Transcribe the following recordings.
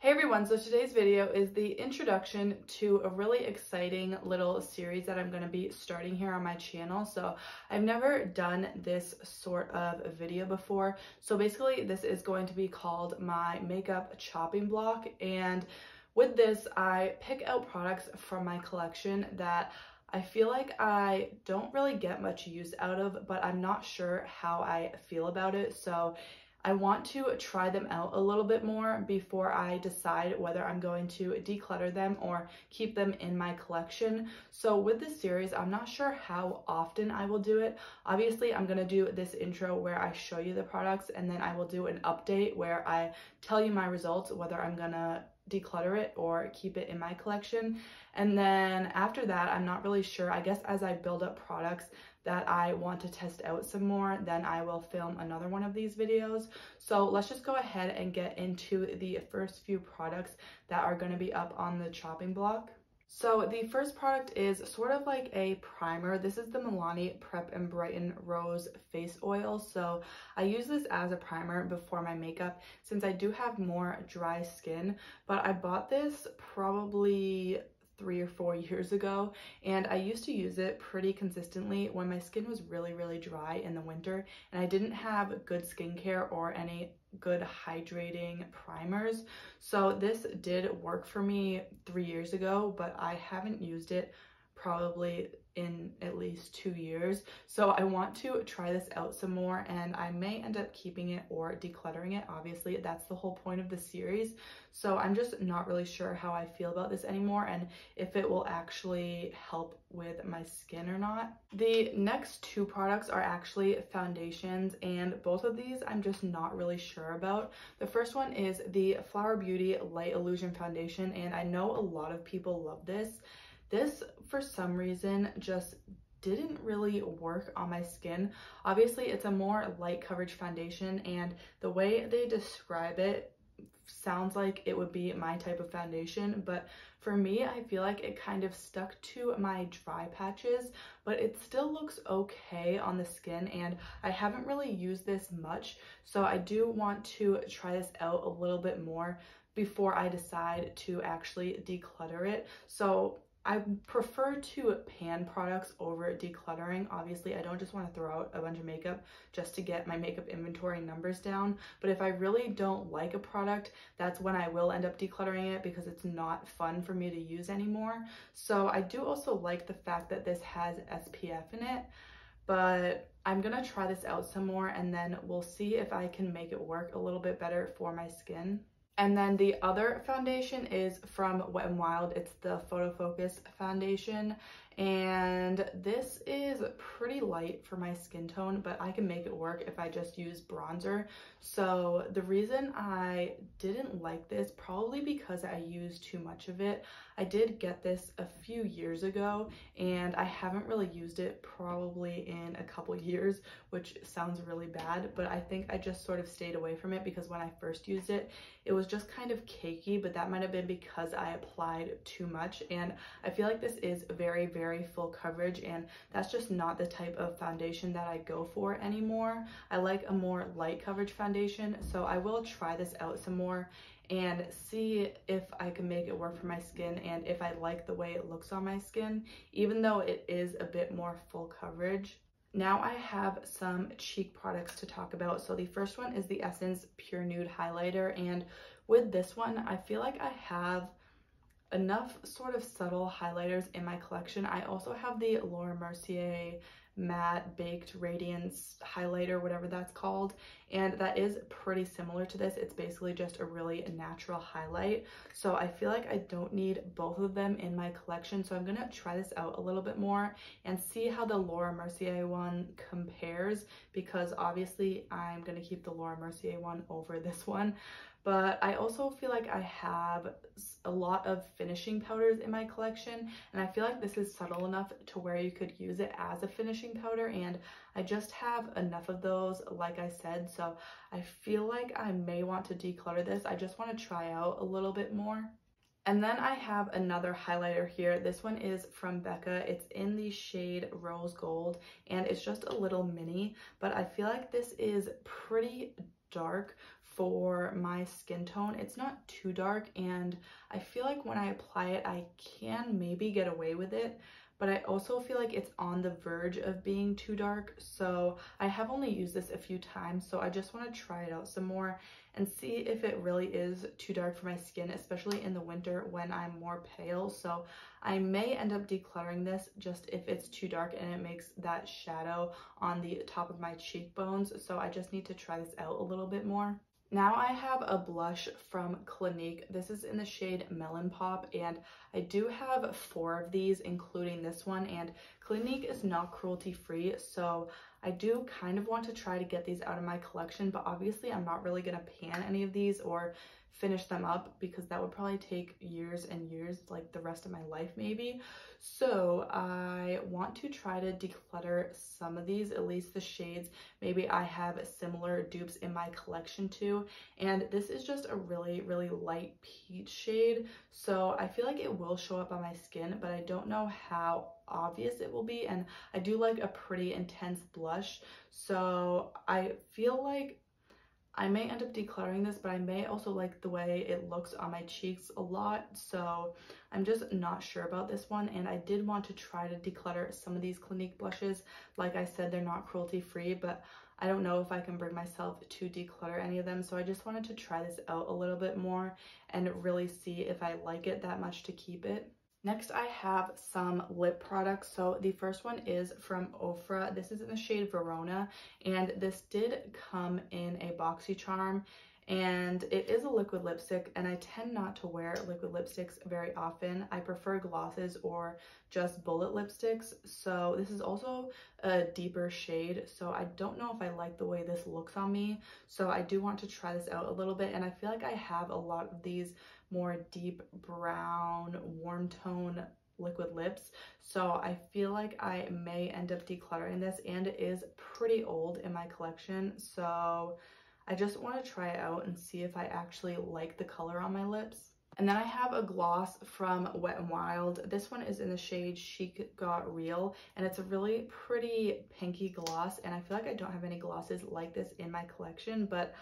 Hey everyone, so today's video is the introduction to a really exciting little series that I'm going to be starting here on my channel. So I've never done this sort of video before. So basically this is going to be called my makeup chopping block and with this I pick out products from my collection that I feel like I don't really get much use out of, but I'm not sure how I feel about it. So I want to try them out a little bit more before I decide whether I'm going to declutter them or keep them in my collection. So with this series, I'm not sure how often I will do it. Obviously, I'm going to do this intro where I show you the products and then I will do an update where I tell you my results, whether I'm going to declutter it or keep it in my collection. And then after that, I'm not really sure. I guess as I build up products, that I want to test out some more, then I will film another one of these videos. So let's just go ahead and get into the first few products that are going to be up on the chopping block. So the first product is sort of like a primer. This is the Milani Prep and Brighten Rose Face Oil. So I use this as a primer before my makeup since I do have more dry skin. But I bought this probably three or four years ago and I used to use it pretty consistently when my skin was really really dry in the winter and I didn't have good skincare or any good hydrating primers. So this did work for me three years ago but I haven't used it probably in at least two years. So I want to try this out some more and I may end up keeping it or decluttering it. Obviously, that's the whole point of the series. So I'm just not really sure how I feel about this anymore and if it will actually help with my skin or not. The next two products are actually foundations and both of these I'm just not really sure about. The first one is the Flower Beauty Light Illusion Foundation and I know a lot of people love this this, for some reason, just didn't really work on my skin. Obviously, it's a more light coverage foundation and the way they describe it sounds like it would be my type of foundation, but for me, I feel like it kind of stuck to my dry patches, but it still looks okay on the skin and I haven't really used this much, so I do want to try this out a little bit more before I decide to actually declutter it. So I prefer to pan products over decluttering. Obviously, I don't just want to throw out a bunch of makeup just to get my makeup inventory numbers down. But if I really don't like a product, that's when I will end up decluttering it because it's not fun for me to use anymore. So I do also like the fact that this has SPF in it, but I'm gonna try this out some more and then we'll see if I can make it work a little bit better for my skin. And then the other foundation is from Wet n Wild. It's the Photo Focus foundation. And this is pretty light for my skin tone, but I can make it work if I just use bronzer. So the reason I didn't like this, probably because I used too much of it. I did get this a few years ago and I haven't really used it probably in a couple years, which sounds really bad, but I think I just sort of stayed away from it because when I first used it, it was just kind of cakey, but that might have been because I applied too much. And I feel like this is very, very full coverage and that's just not the type of foundation that I go for anymore. I like a more light coverage foundation, so I will try this out some more and see if I can make it work for my skin and if I like the way it looks on my skin, even though it is a bit more full coverage. Now I have some cheek products to talk about. So the first one is the Essence Pure Nude Highlighter. And with this one, I feel like I have enough sort of subtle highlighters in my collection. I also have the Laura Mercier matte baked radiance highlighter whatever that's called and that is pretty similar to this. It's basically just a really natural highlight. So i feel like i don't need both of them in my collection so i'm gonna try this out a little bit more and see how the laura mercier one compares because obviously i'm gonna keep the laura mercier one over this one but I also feel like I have a lot of finishing powders in my collection and I feel like this is subtle enough to where you could use it as a finishing powder and I just have enough of those like I said so I feel like I may want to declutter this. I just want to try out a little bit more. And then I have another highlighter here. This one is from Becca. It's in the shade Rose Gold and it's just a little mini, but I feel like this is pretty dark for my skin tone. It's not too dark and I feel like when I apply it, I can maybe get away with it, but I also feel like it's on the verge of being too dark. So I have only used this a few times, so I just want to try it out some more and see if it really is too dark for my skin, especially in the winter when I'm more pale. So I may end up decluttering this just if it's too dark and it makes that shadow on the top of my cheekbones. So I just need to try this out a little bit more. Now I have a blush from Clinique. This is in the shade Melon Pop and I do have four of these including this one and Clinique is not cruelty free so I do kind of want to try to get these out of my collection but obviously I'm not really going to pan any of these or finish them up because that would probably take years and years, like the rest of my life maybe. So I want to try to declutter some of these, at least the shades. Maybe I have similar dupes in my collection too. And this is just a really, really light peach shade. So I feel like it will show up on my skin, but I don't know how obvious it will be. And I do like a pretty intense blush. So I feel like I may end up decluttering this, but I may also like the way it looks on my cheeks a lot. So I'm just not sure about this one. And I did want to try to declutter some of these Clinique blushes. Like I said, they're not cruelty free, but I don't know if I can bring myself to declutter any of them. So I just wanted to try this out a little bit more and really see if I like it that much to keep it. Next, I have some lip products. So the first one is from Ofra. This is in the shade Verona, and this did come in a BoxyCharm, and it is a liquid lipstick, and I tend not to wear liquid lipsticks very often. I prefer glosses or just bullet lipsticks, so this is also a deeper shade, so I don't know if I like the way this looks on me, so I do want to try this out a little bit, and I feel like I have a lot of these more deep brown, warm tone liquid lips. So I feel like I may end up decluttering this and it is pretty old in my collection. So I just want to try it out and see if I actually like the color on my lips. And then I have a gloss from Wet n Wild. This one is in the shade Chic Got Real, and it's a really pretty pinky gloss, and I feel like I don't have any glosses like this in my collection, but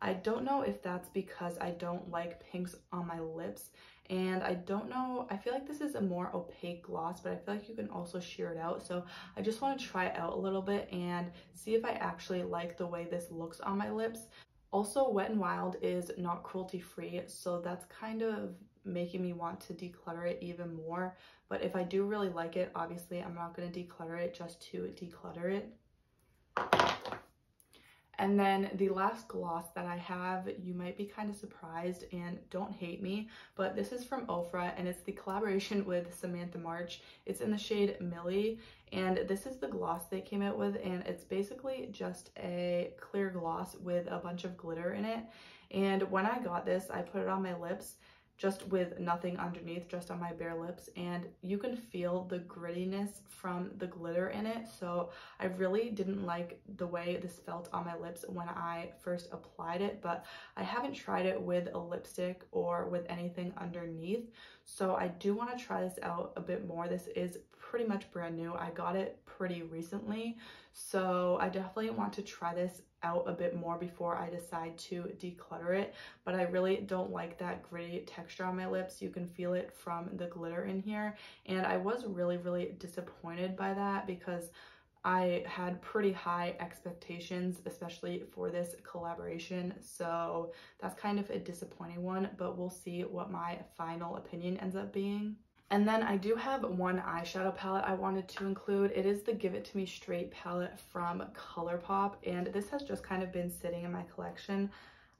I don't know if that's because I don't like pinks on my lips and I don't know, I feel like this is a more opaque gloss, but I feel like you can also sheer it out. So I just want to try it out a little bit and see if I actually like the way this looks on my lips. Also, Wet n Wild is not cruelty free, so that's kind of making me want to declutter it even more. But if I do really like it, obviously I'm not going to declutter it just to declutter it. And then the last gloss that I have, you might be kind of surprised and don't hate me, but this is from Ofra and it's the collaboration with Samantha March. It's in the shade Millie and this is the gloss they came out with and it's basically just a clear gloss with a bunch of glitter in it. And when I got this, I put it on my lips just with nothing underneath, just on my bare lips. And you can feel the grittiness from the glitter in it. So I really didn't like the way this felt on my lips when I first applied it, but I haven't tried it with a lipstick or with anything underneath. So I do want to try this out a bit more. This is pretty much brand new. I got it pretty recently. So I definitely want to try this out a bit more before I decide to declutter it. But I really don't like that gritty texture on my lips. You can feel it from the glitter in here. And I was really, really disappointed by that because I had pretty high expectations, especially for this collaboration. So that's kind of a disappointing one, but we'll see what my final opinion ends up being. And then I do have one eyeshadow palette I wanted to include. It is the Give It To Me Straight palette from ColourPop. And this has just kind of been sitting in my collection.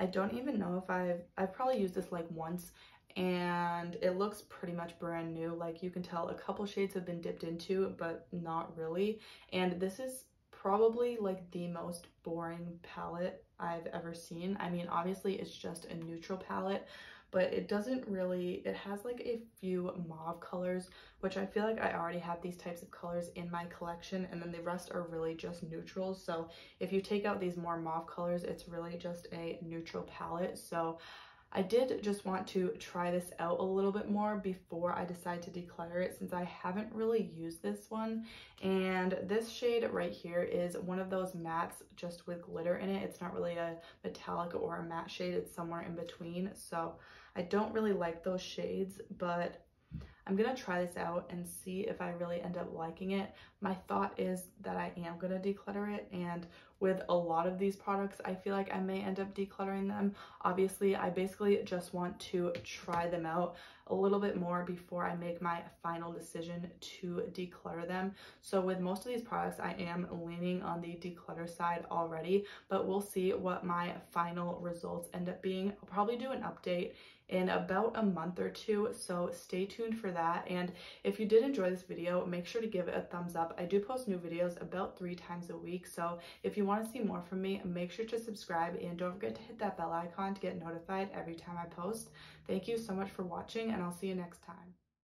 I don't even know if I've, I've probably used this like once and it looks pretty much brand new. Like you can tell a couple shades have been dipped into, but not really. And this is probably like the most boring palette I've ever seen. I mean, obviously it's just a neutral palette, but it doesn't really, it has like a few mauve colors, which I feel like I already have these types of colors in my collection, and then the rest are really just neutrals. So if you take out these more mauve colors, it's really just a neutral palette. So I did just want to try this out a little bit more before I decide to declutter it since I haven't really used this one. And this shade right here is one of those mattes just with glitter in it. It's not really a metallic or a matte shade. It's somewhere in between. So I don't really like those shades, but I'm gonna try this out and see if I really end up liking it. My thought is that I am gonna declutter it and with a lot of these products, I feel like I may end up decluttering them. Obviously, I basically just want to try them out a little bit more before I make my final decision to declutter them. So with most of these products, I am leaning on the declutter side already, but we'll see what my final results end up being. I'll probably do an update in about a month or two, so stay tuned for that. And if you did enjoy this video, make sure to give it a thumbs up. I do post new videos about three times a week, so if you want to see more from me, make sure to subscribe and don't forget to hit that bell icon to get notified every time I post. Thank you so much for watching and I'll see you next time.